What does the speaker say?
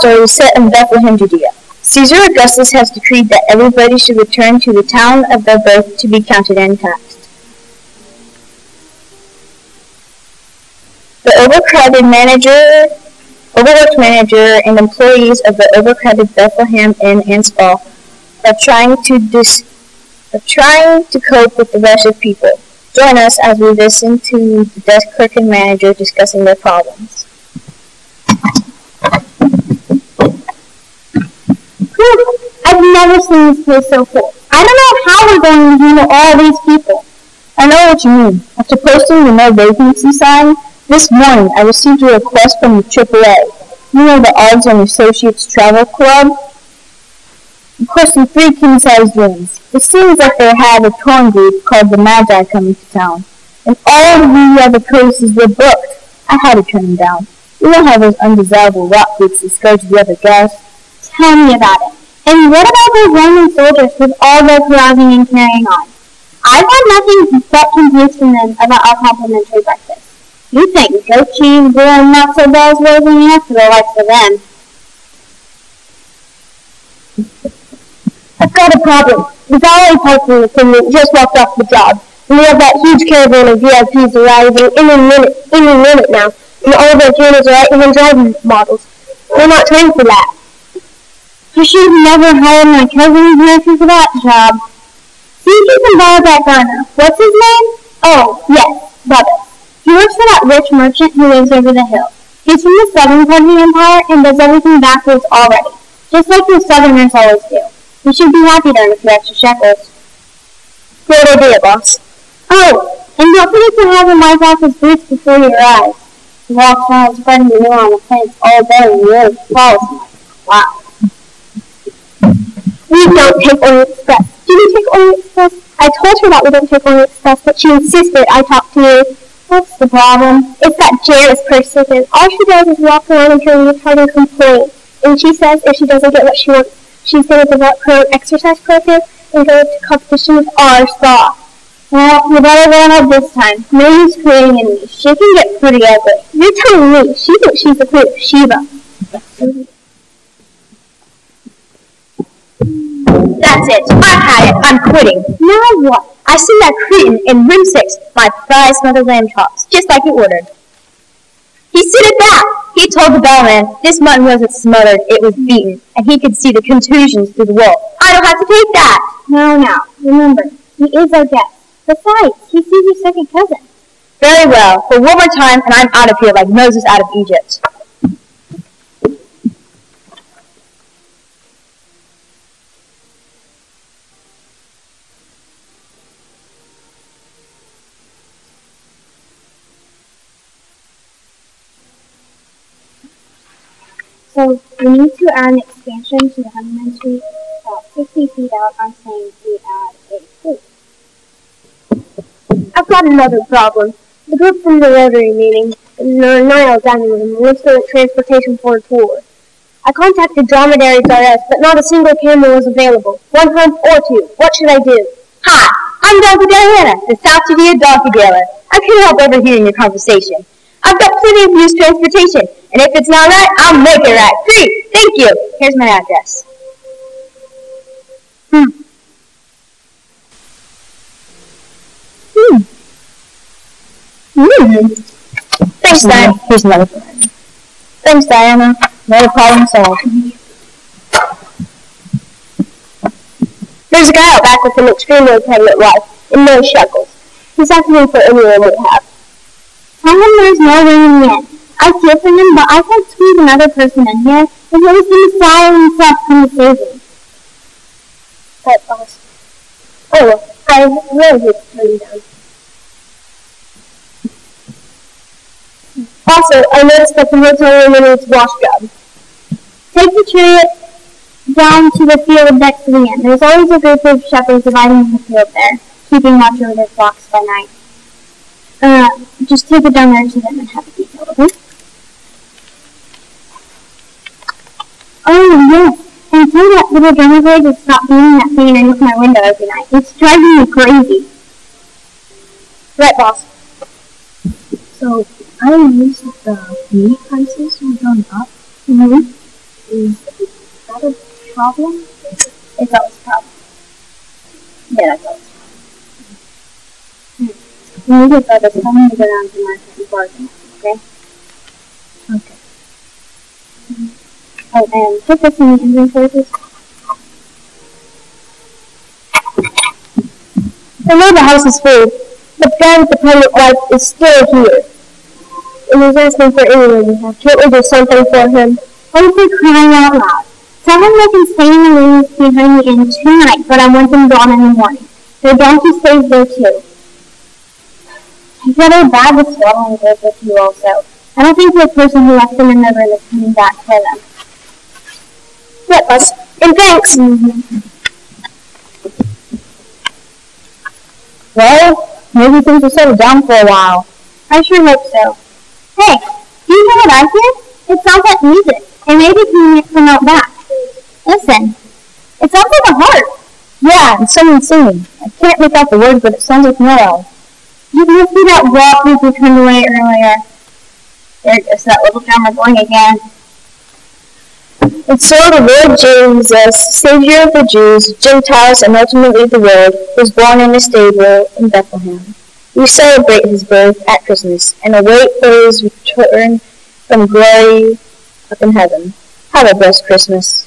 story set in Bethlehem, Judea. Caesar Augustus has decreed that everybody should return to the town of their birth to be counted and taxed. The overcrowded manager, overworked manager, and employees of the overcrowded Bethlehem Inn and Spa are trying to dis, are trying to cope with the rush of people. Join us as we listen to the desk clerk and manager discussing their problems. Never seen so. I don't know how we're going to handle all these people. I know what you mean. After posting the no vacancy sign, this morning I received a request from the AAA. You know the Odds and Associates Travel Club? Requesting three king-size rooms. It seems that they have a touring group called the Magi coming to town. And all of the other places were booked. I had to turn them down. You know how those undesirable rock groups discourage the other guests? Tell me about it. And what about those Roman soldiers with all their carousing and carrying on? I've had nothing but complaints from them about our complimentary breakfast. You think goat cheese, beer, and not so bells raising enough for the likes of them. I've got a problem. The valet parking attendant just walked off the job. We have that huge caravan of VIPs arriving any minute, any minute now. And all their cameras are right driving models. We're not trained for that. I should never hired my cousin Nancy for that job. See if you can borrow that Garner. What's his name? Oh, yes, Bubba. He works for that rich merchant who lives over the hill. He's from the southern part of the empire and does everything backwards already, just like the southerners always do. You should be happy to earn a few extra shekels. Great idea, boss. Oh, and don't forget to have him wipe off his boots before your eyes. He walks around spreading manure on the plants all day and really him. Wow. We don't take Orient Express. Do we take Orient Express? I told her that we don't take Orient Express, but she insisted I talk to you. What's the problem? It's that Janice person. All she does is walk around until you try to complain. And she says if she doesn't get what she wants, she's going to develop her own exercise program and go to competition with our spa. Well, you better learn up this time. No use creating enemies. She can get pretty ugly. You're telling me she thinks she's the queen of Sheba. That's it. I've had it. I'm quitting. Now what? I see that cretin in room six, my fried mother lamb chops, just like you ordered. He said it back. He told the bellman this mutton wasn't smothered, it was beaten, and he could see the contusions through the wall. I don't have to take that. No, now, remember, he is our guest. Besides, he sees your second cousin. Very well, but one more time, and I'm out of here like Moses out of Egypt. So we need to add an expansion to the suite about 60 feet out. I'm saying we add a pool. I've got another problem. The group from the Rotary meeting in the Nile dining room wants to transportation for a tour. I contacted Dromedaries RS, but not a single camel was available. One hump or two. What should I do? Hi, I'm Donkey Diana, the South Judea donkey dealer. I can't help overhearing your conversation. I've got plenty of used transportation, and if it's not right, I'll make it right. Free! Thank you! Here's my address. Hmm. Hmm. Hmm. Thanks, Diana. Here's another one. Thanks, Diana. No problem solved. There's a guy out back with an extremely pregnant wife, and no shekels. He's asking for any room we have. Tell there's no room yet. I feel for him, but I can't squeeze another person in here, and he was to fly himself come to save him. But, boss. Oh, I really hate to turn you down. Also, I noticed that the hotel room needs wash job. Take the chariot down to the field next to the inn. There's always a group of shepherds dividing the field there, keeping watch over their flocks by night. Uh, just take it down there to them and have it detailed, okay? Oh, yes. And tell that little drummer to stop beating that thing underneath my window every night. It's driving me crazy. Right, boss. So, I noticed that the meat prices were going up. Mm-hmm. is that a problem? It's always a problem. Yeah, that's always a problem. Hmm. When you get better, tell to go down to the market and bargain, okay? Okay. Oh, and put this in the inventory, please. I know the house is full, but guy with the pirate wife is still here. And he's asking for anyone we have. We do something for him? Oh, for crying out loud. Tell them they can stay in the rooms behind the inn tonight, but I want them gone in the morning. Their donkey stays there too. I feel very bad with swallowing with you also. I don't think the person who left them in the room is coming back for them. Let us. And thanks. Mm-hmm. Well, maybe things will settle down for a while. I sure hope so. Hey, do you hear what I hear? It sounds like music. It may be coming from out back. Listen. It sounds like a harp. Yeah, and someone singing. I can't make out the words, but it sounds like Noel. You must be that walk we turned away earlier. There goes that little drummer going again. And so the Lord Jesus, Savior of the Jews, Gentiles, and ultimately the world, was born in a stable in Bethlehem. We celebrate his birth at Christmas and await for his return from glory up in heaven. Have a blessed Christmas.